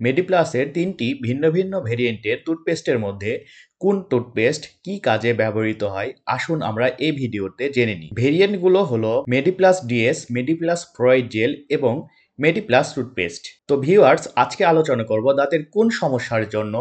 মেডিপ্লাসের তিনটি ভিন্ন ভিন্ন ভেরিয়েন্টের টুথপেস্টের মধ্যে কোন টুথপেস্ট কি কাজে ব্যবহৃত হয়, আসুন আমরা এই ভিডিওতে জেনে নিই। ভেরিয়েন্টগুলো হলো মেডিপ্লাস ডিএস মেডিপ্লাস ফ্রয়েড জেল এবং মেডিপ্লাস টুথপেস্ট তো ভিউয়ার্স আজকে আলোচনা করব দাঁতের কোন সমস্যার জন্য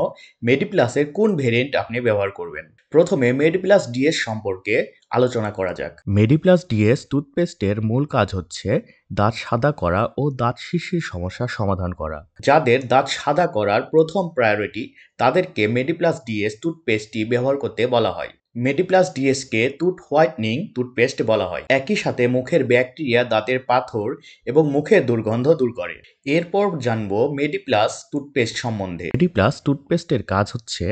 মেডিপ্লাসের কোন ভেরিয়েন্ট আপনি ব্যবহার করবেন। প্রথমে মেডিপ্লাস ডিএস সম্পর্কে আলোচনা করা যাক। মেডিপ্লাস ডিএস টুথপেস্টের মূল কাজ হচ্ছে দাঁত সাদা করা ও দাঁত শিশির সমস্যার সমাধান করা। যাদের দাঁত সাদা করার প্রথম প্রায়োরিটি তাদেরকে মেডিপ্লাস ডিএস টুথপেস্টটি ব্যবহার করতে বলা হয়। Mediplus DSK tooth whitening toothpaste বলা হয়। একই সাথে মুখের ব্যাকটেরিয়া দাঁতের পাথর এবং মুখের দুর্গন্ধ দূর করে। এরপর জানব মেডিপ্লাস টুথপেস্ট সম্বন্ধে। মেডিপ্লাস টুথপেস্টের কাজ হচ্ছে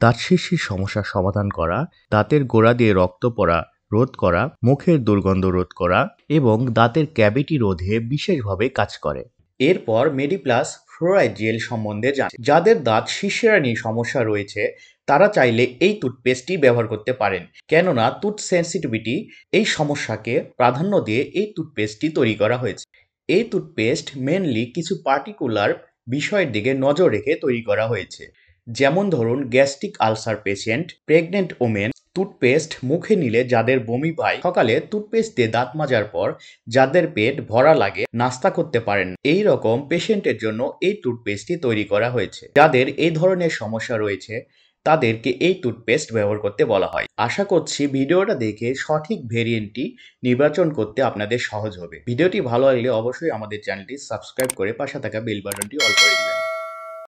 দাঁত শিশির সমস্যার সমাধান করা দাঁতের গোড়া দিয়ে রক্ত পড়া রোধ করা মুখের দুর্গন্ধ রোধ করা এবং দাঁতের ক্যাভিটি রোধে বিশেষভাবে কাজ করে। এরপর মেডিপ্লাস ফ্লোরাইড জেল সম্বন্ধে জান। যাদের দাঁত শিশিরানি সমস্যা রয়েছে, তারা চাইলে এই টুথপেস্টটি ব্যবহার করতে পারেন। কেননা টুথ সেন্সিটিভিটি এই সমস্যাকে প্রাধান্য দিয়ে এই টুথপেস্টটি তৈরি করা হয়েছে। এই টুথপেস্ট মেনলি কিছু পার্টিকুলার বিষয়ের দিকে নজর রেখে তৈরি করা হয়েছে। যেমন ধরুন gastric ulcer patient pregnant women toothpaste মুখে নিলে যাদের বমি পায়, সকালে টুথপেস্ট দিয়ে দাঁত মাজার পর যাদের পেট ভরা লাগে, নাস্তা করতে পারেন। এই রকম পেশেন্টের জন্য এই টুথপেস্টটি তৈরি করা হয়েছে। যাদের এই ধরনের সমস্যা রয়েছে, তাদেরকে এই টুথপেস্ট ব্যবহার করতে বলা হয়। আশা করছি ভিডিওটা দেখে সঠিক ভেরিয়েন্টটি নির্বাচন করতে আপনাদের সহজ হবে। ভিডিওটি ভালো লাগলে অবশ্যই আমাদের চ্যানেলটি সাবস্ক্রাইব করে পাশে থাকা বেল বাটনটি অল করে দিবেন।